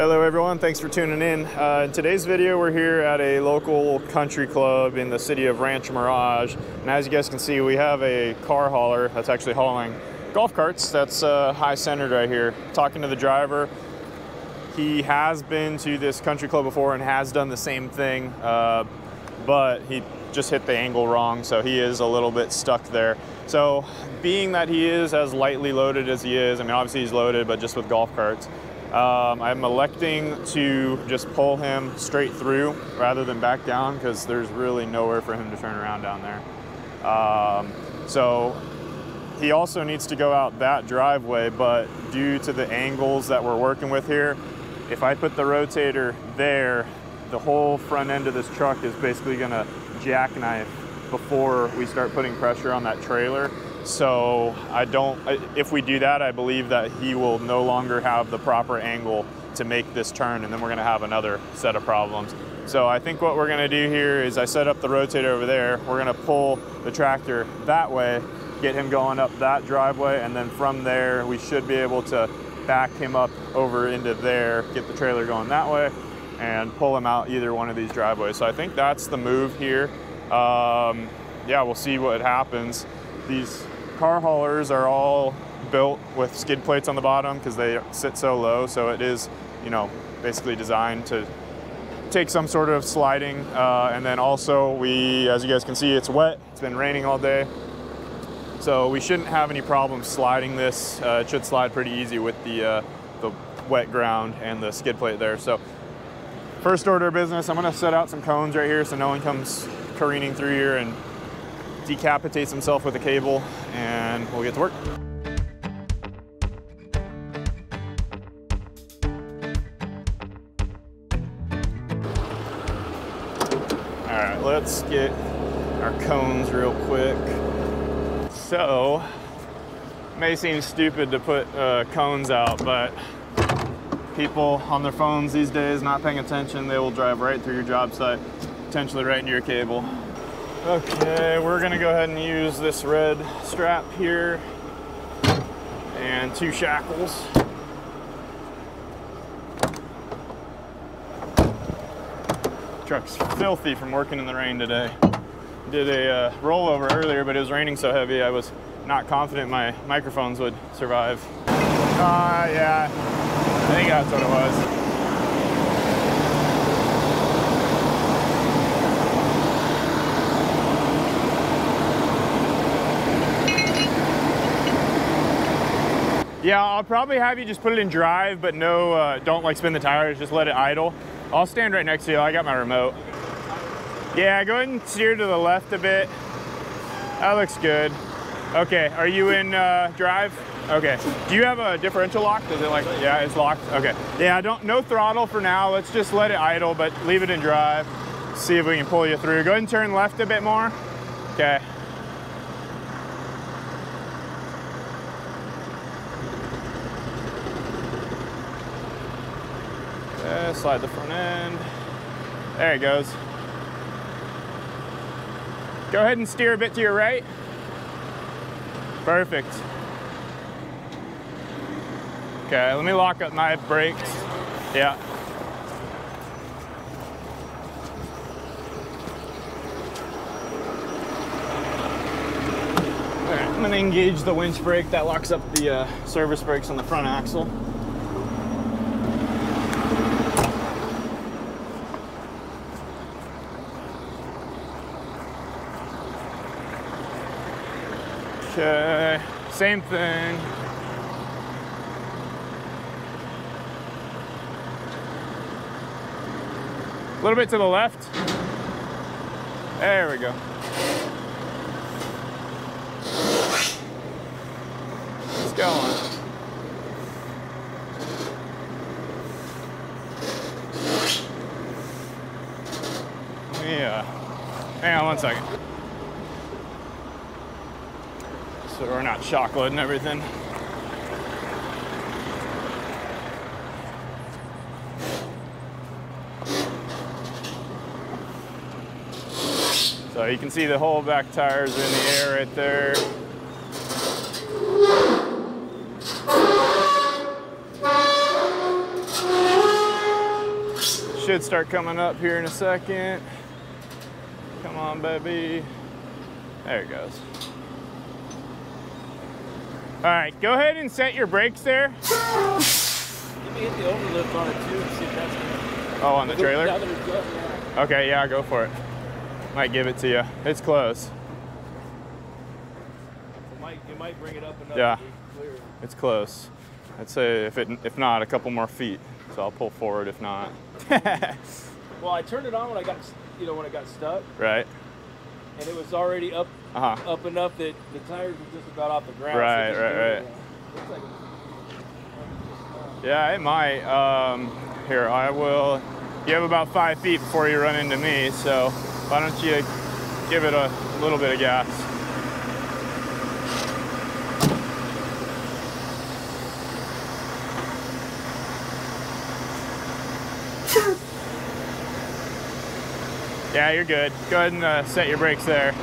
Hello everyone, thanks for tuning in. Uh, in today's video we're here at a local country club in the city of Rancho Mirage and as you guys can see we have a car hauler that's actually hauling golf carts that's uh, high centered right here. Talking to the driver, he has been to this country club before and has done the same thing uh, but he just hit the angle wrong so he is a little bit stuck there. So being that he is as lightly loaded as he is, I mean obviously he's loaded but just with golf carts, um, I'm electing to just pull him straight through rather than back down because there's really nowhere for him to turn around down there. Um, so he also needs to go out that driveway, but due to the angles that we're working with here, if I put the rotator there, the whole front end of this truck is basically gonna jackknife before we start putting pressure on that trailer. So I don't, if we do that, I believe that he will no longer have the proper angle to make this turn and then we're gonna have another set of problems. So I think what we're gonna do here is I set up the rotator over there. We're gonna pull the tractor that way, get him going up that driveway, and then from there, we should be able to back him up over into there, get the trailer going that way, and pull him out either one of these driveways. So I think that's the move here. Um, yeah, we'll see what happens. These car haulers are all built with skid plates on the bottom because they sit so low. So it is, you know, basically designed to take some sort of sliding. Uh, and then also we, as you guys can see, it's wet. It's been raining all day. So we shouldn't have any problems sliding this. Uh, it should slide pretty easy with the, uh, the wet ground and the skid plate there. So first order of business, I'm gonna set out some cones right here so no one comes careening through here and decapitates himself with a cable and we'll get to work. All right, let's get our cones real quick. So, may seem stupid to put uh, cones out, but people on their phones these days not paying attention, they will drive right through your job site, potentially right into your cable. Okay, we're gonna go ahead and use this red strap here and two shackles. Truck's filthy from working in the rain today. Did a uh, rollover earlier, but it was raining so heavy I was not confident my microphones would survive. Uh, yeah, I think that's what it was. Yeah, I'll probably have you just put it in drive, but no, uh, don't like spin the tires, just let it idle. I'll stand right next to you, I got my remote. Yeah, go ahead and steer to the left a bit. That looks good. Okay, are you in uh, drive? Okay, do you have a differential lock? Does it like, yeah, it's locked? Okay. Yeah, don't, no throttle for now. Let's just let it idle, but leave it in drive. See if we can pull you through. Go ahead and turn left a bit more. Okay. Slide the front end. There it goes. Go ahead and steer a bit to your right. Perfect. Okay, let me lock up my brakes. Yeah. All right, I'm gonna engage the winch brake. That locks up the uh, service brakes on the front axle. Okay, same thing. A little bit to the left. There we go. It's going. Yeah. Hang on one second. So we're not shock loading everything. So you can see the whole back tires in the air right there. Should start coming up here in a second. Come on, baby. There it goes. All right, go ahead and set your brakes there. Let me hit the overlift on it too and see if that's gonna. Oh, on the trailer? Now that it's up, yeah. Okay, yeah, go for it. Might give it to you. It's close. It might, it might bring it up enough Yeah. clear. It's close. I'd say if it if not, a couple more feet. So I'll pull forward if not. Well, I turned it on when I got, you know, when it got stuck, right? and it was already up, Uh huh. up enough that the tires were just about off the ground. Right, it just right, barely, right. uh, like it's- Yeah, it might. Um, here, I will. You have about five feet before you run into me, so why don't you give it a little bit of gas? Yeah, you're good. Go ahead and uh, set your brakes there.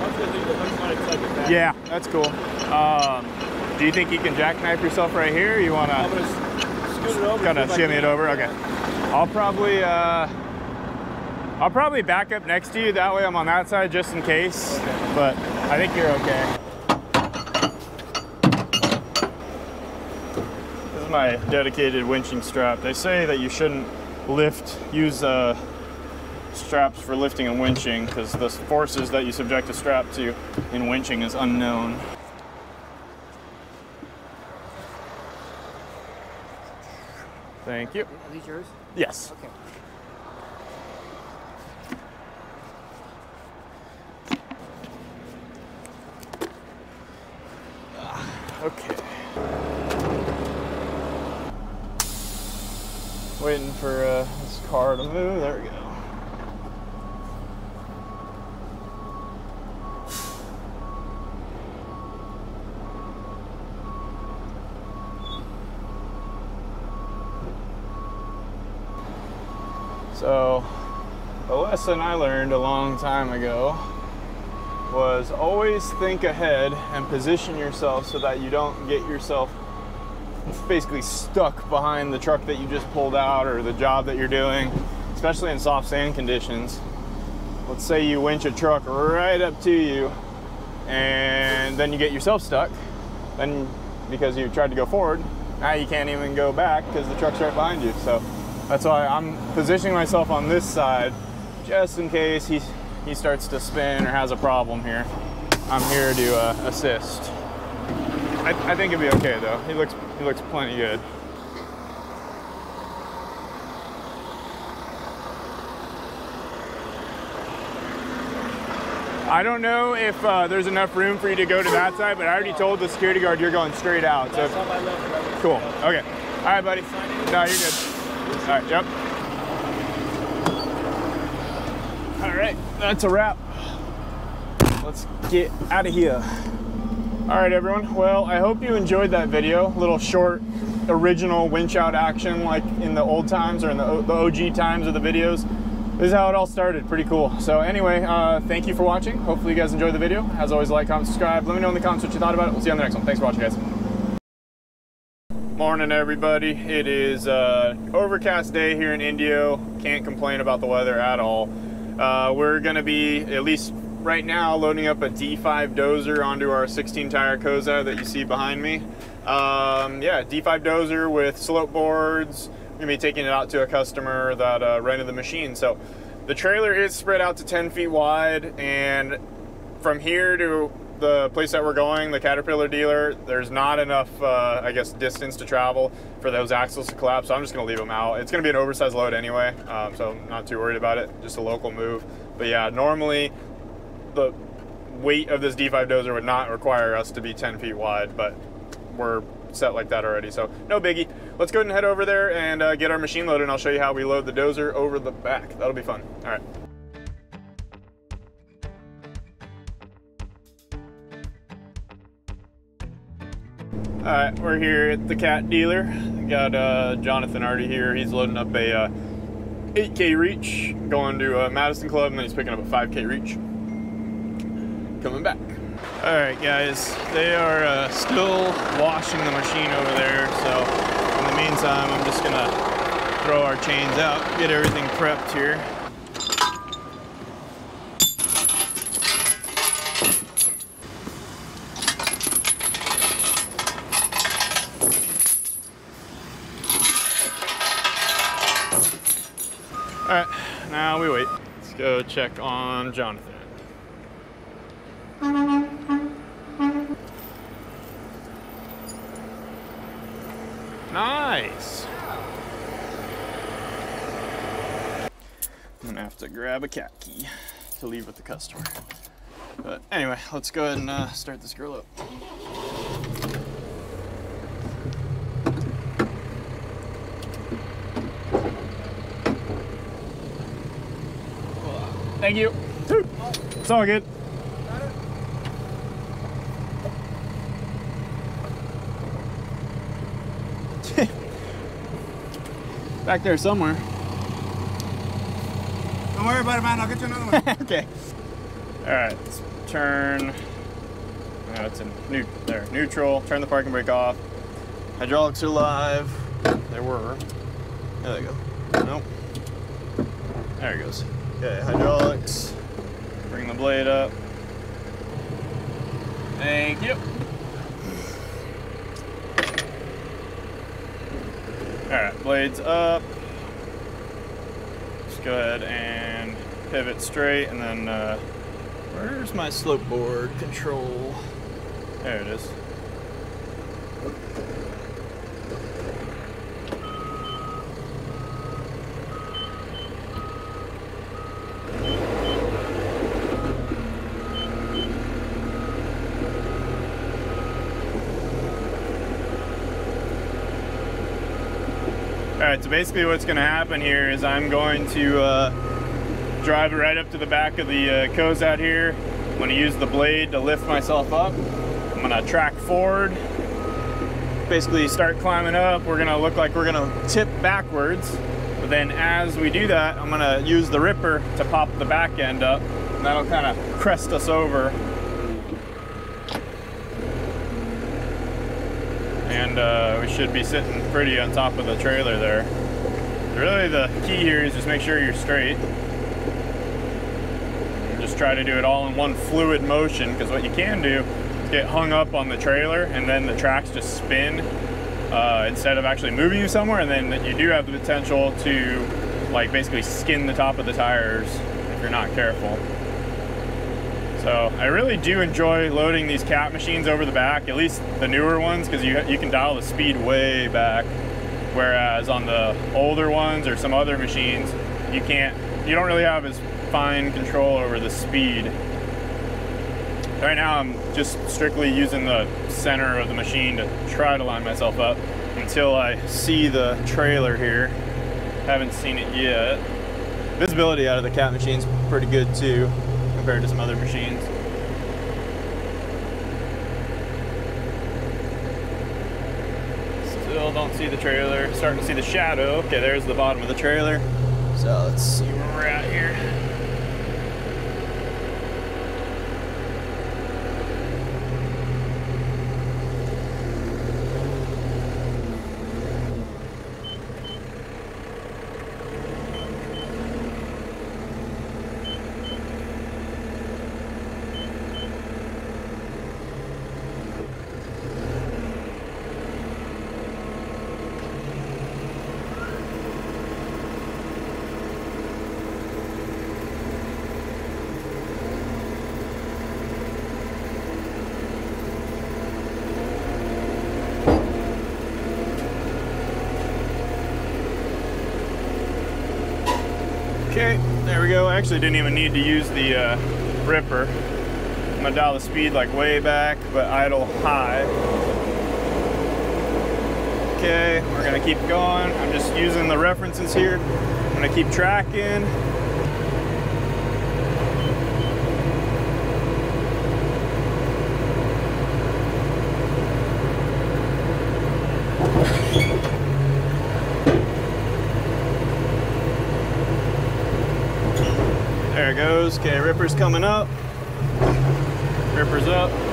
Once they do the hook's on it, it's like it back. Yeah, that's cool. Um, do you think you can jackknife yourself right here? Or you want to gonna scoot it over. kind of shimmy it over? Okay. I'll probably uh, I'll probably back up next to you. That way I'm on that side just in case. Okay. But I think you're okay. This is my dedicated winching strap. They say that you shouldn't lift, use uh, straps for lifting and winching because the forces that you subject a strap to in winching is unknown. Thank you. Are these yours? Yes. Okay. Okay. Waiting for uh, this car to move. There we go. So, a lesson I learned a long time ago was always think ahead and position yourself so that you don't get yourself basically stuck behind the truck that you just pulled out or the job that you're doing, especially in soft sand conditions. Let's say you winch a truck right up to you and then you get yourself stuck. Then, because you tried to go forward, now you can't even go back because the truck's right behind you. So that's why I'm positioning myself on this side just in case he, he starts to spin or has a problem here. I'm here to uh, assist. I, I think it'll be okay though. He looks he looks plenty good. I don't know if uh, there's enough room for you to go to that side, but I already told the security guard you're going straight out. So That's on my left. but I was- cool. Okay. All right, buddy. No, you're good. All right. Yep. All right. That's a wrap. Let's get out of here. All right, everyone. Well, I hope you enjoyed that video. A little short, original winch out action like in the old times or in the, the OG times of the videos. This is how it all started. Pretty cool. So anyway, uh, thank you for watching. Hopefully you guys enjoyed the video. As always, like, comment, subscribe. Let me know in the comments what you thought about it. We'll see you on the next one. Thanks for watching, guys. Morning, everybody. It is uh, overcast day here in Indio. Can't complain about the weather at all. Uh, we're gonna be at least right now loading up a D5 dozer onto our 16 tire Cozad that you see behind me. Um, yeah, D5 dozer with slope boards. We're gonna be taking it out to a customer that uh, rented the machine. So the trailer is spread out to 10 feet wide, and from here to the place that we're going, the Caterpillar dealer, there's not enough, uh, I guess, distance to travel for those axles to collapse. So I'm just going to leave them out. It's going to be an oversized load anyway, um, so I'm not too worried about it. Just a local move. But yeah, normally the weight of this D5 dozer would not require us to be 10 feet wide, but we're set like that already. So no biggie. Let's go ahead and head over there and uh, get our machine loaded, and I'll show you how we load the dozer over the back. That'll be fun. All right. All right, we're here at the cat dealer. Got uh, Jonathan Artie here. He's loading up a uh, 8K reach, going to uh, Madison Club, and then he's picking up a 5K reach. Coming back. All right, guys, they are uh, still washing the machine over there. So in the meantime, I'm just gonna throw our chains out, get everything prepped here. All right, now we wait. Let's go check on Jonathan. Nice. I'm gonna have to grab a cat key to leave with the customer. But anyway, let's go ahead and uh, start this girl up. Thank you. It's all good. Back there somewhere. Don't worry about it, man. I'll get you another one. okay. All right, let's turn. No, it's in new, there, neutral. Turn the parking brake off. Hydraulics are live. There were. There they go. Nope. There it goes. Okay, hydraulics. Bring the blade up. Thank you. All right, blades up. Just go ahead and pivot straight, and then uh, where's my slope board control? There it is. All right, so basically what's gonna happen here is I'm going to uh, drive it right up to the back of the uh, out here. I'm gonna use the blade to lift myself up. I'm gonna track forward, basically start climbing up. We're gonna look like we're gonna tip backwards. But then as we do that, I'm gonna use the ripper to pop the back end up. And that'll kind of crest us over. And uh, we should be sitting pretty on top of the trailer there. Really the key here is just make sure you're straight. And just try to do it all in one fluid motion because what you can do is get hung up on the trailer and then the tracks just spin uh, instead of actually moving you somewhere and then you do have the potential to like basically skin the top of the tires if you're not careful. So I really do enjoy loading these cat machines over the back, at least the newer ones, because you, you can dial the speed way back. Whereas on the older ones or some other machines, you can't, you don't really have as fine control over the speed. Right now I'm just strictly using the center of the machine to try to line myself up until I see the trailer here. Haven't seen it yet. Visibility out of the cat machine's pretty good too compared to some other machines. Still don't see the trailer. Starting to see the shadow. Okay, there's the bottom of the trailer. So let's see where we're at here. Okay, there we go. I actually didn't even need to use the uh, ripper. I'm gonna dial the speed like way back, but idle high. Okay, we're gonna keep going. I'm just using the references here. I'm gonna keep tracking. There it goes. Okay, Ripper's coming up. Ripper's up.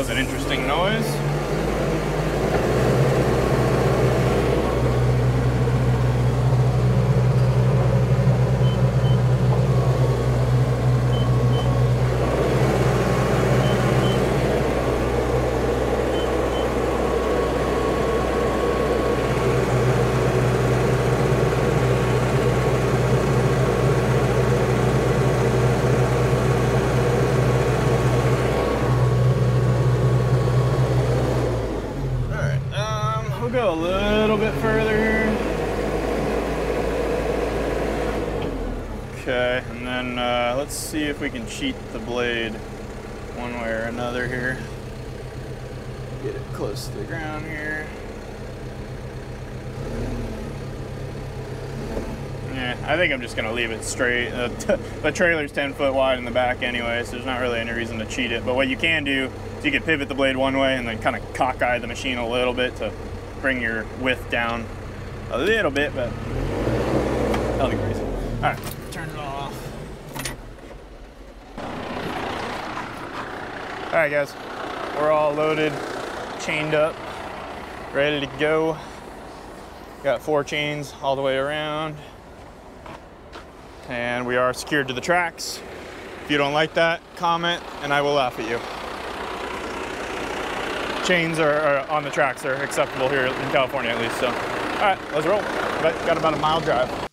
Was an interesting noise. Alright, um, we'll go a little bit further. Okay, and then uh, let's see if we can cheat the blade one way or another here. Get it close to the ground here. Yeah, I think I'm just gonna leave it straight. Uh, the trailer's 10 foot wide in the back anyway, so there's not really any reason to cheat it. But what you can do is you can pivot the blade one way and then kind of cockeye the machine a little bit to bring your width down a little bit, but nothing crazy. All right, turn it off. All right, guys, we're all loaded, chained up, ready to go. Got four chains all the way around and we are secured to the tracks. If you don't like that, comment and I will laugh at you. Chains are, are on the tracks are acceptable here in California at least. So, all right, let's roll. Got got about a mile drive.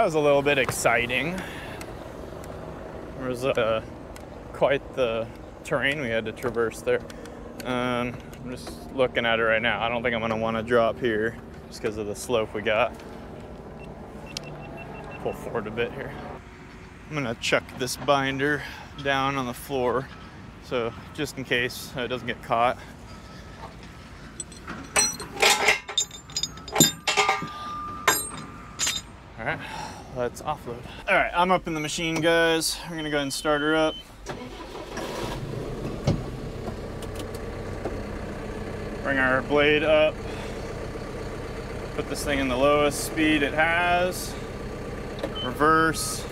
That was a little bit exciting. There was uh, quite the terrain we had to traverse there. Um, I'm just looking at it right now. I don't think I'm gonna wanna drop here just because of the slope we got. Pull forward a bit here. I'm gonna chuck this binder down on the floor so just in case it doesn't get caught. All right, let's offload. All right, I'm up in the machine, guys. We're gonna go ahead and start her up. Bring our blade up. Put this thing in the lowest speed it has. Reverse.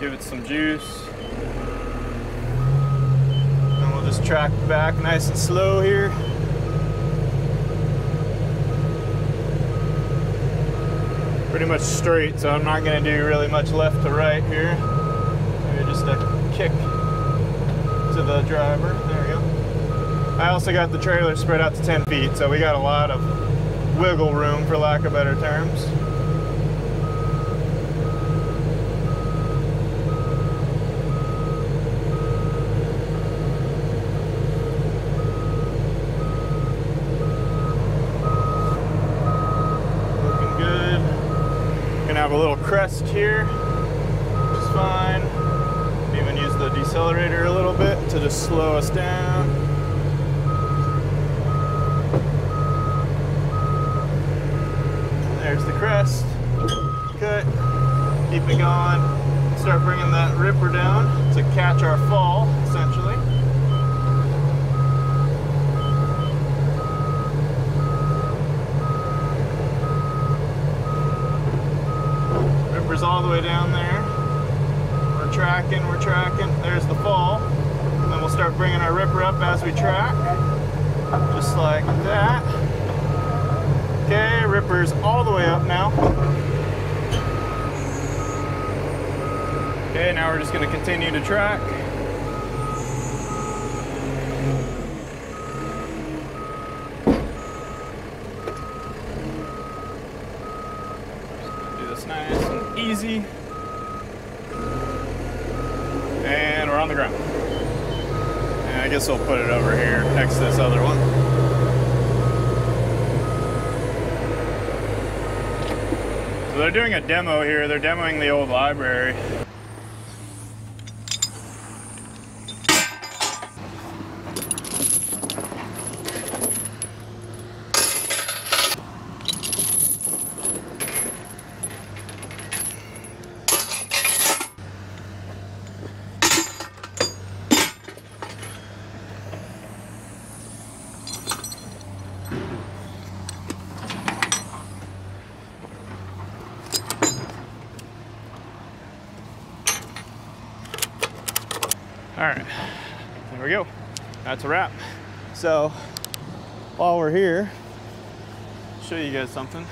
Give it some juice. Then we'll just track back nice and slow here. Pretty much straight, so I'm not gonna do really much left to right here. Maybe just a kick to the driver. There we go. I also got the trailer spread out to 10 feet, so we got a lot of wiggle room, for lack of better terms. Looking good. Gonna have a little crest here, which is fine. Even use the decelerator a little bit to just slow us down. There's the crest. Cut. Keep it going. Start bringing that ripper down to catch our fall, essentially. Ripper's all the way down there. We're tracking, we're tracking. There's the fall. And then we'll start bringing our ripper up as we track. Just like that. Okay, ripper's all the way up now. Okay, now we're just gonna continue to track. And we're on the ground. And I guess we'll put it over here next to this other one. So they're doing a demo here. They're demoing the old library. All right, there we go. That's a wrap. So while we're here, show you guys something.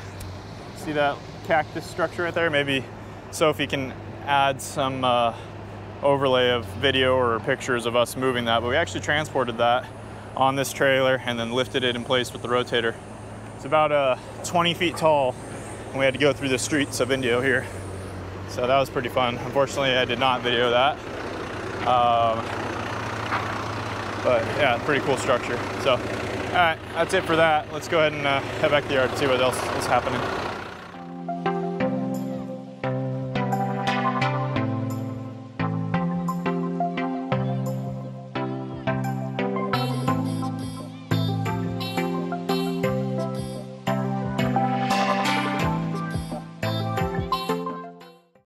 See that cactus structure right there? Maybe Sophie can add some uh, overlay of video or pictures of us moving that, but we actually transported that on this trailer and then lifted it in place with the rotator. It's about uh, 20 feet tall and we had to go through the streets of Indio here. So that was pretty fun. Unfortunately, I did not video that. Um, but yeah, pretty cool structure. So, all right, that's it for that. Let's go ahead and uh, head back to the yard and see what else is happening.